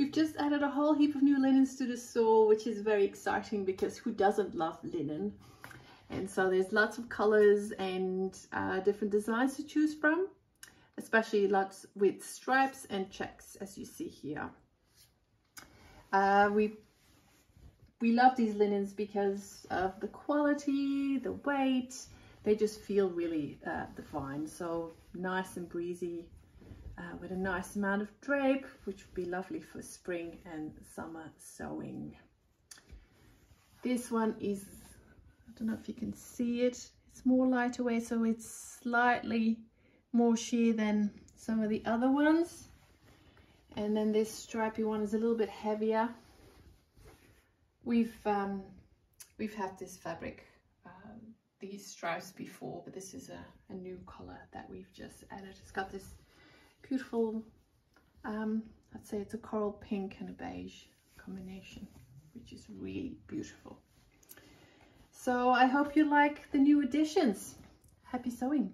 We've just added a whole heap of new linens to the store, which is very exciting because who doesn't love linen? And so there's lots of colors and uh, different designs to choose from, especially lots with stripes and checks, as you see here. Uh, we we love these linens because of the quality, the weight, they just feel really uh, divine. So nice and breezy uh, with a nice amount of drape, which would be lovely for spring and summer sewing. This one is, I don't know if you can see it, it's more lighter weight, so it's slightly more sheer than some of the other ones. And then this stripy one is a little bit heavier. We've um, we've had this fabric, um, these stripes before, but this is a, a new color that we've just added. It's got this beautiful, um, I'd say it's a coral pink and a beige combination, which is really beautiful. So I hope you like the new additions. Happy sewing!